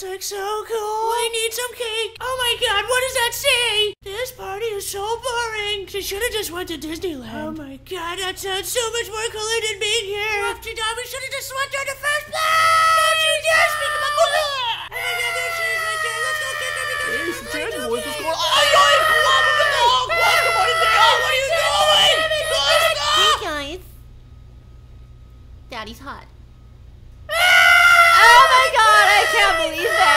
That's like so cool. We need some cake. Oh my god, what does that say? This party is so boring. She should have just went to Disneyland. Oh my god, that sounds so much more cooler than being here. After that, we should have just went there in the first place. Don't you dare speak about Oh my god, there she is right there. Let's go get her because Hey, she's Jen, going what's going on? Ay, ay, what the dog? What the what is that? What are you doing? Hey guys. Daddy's hot. Can't believe that.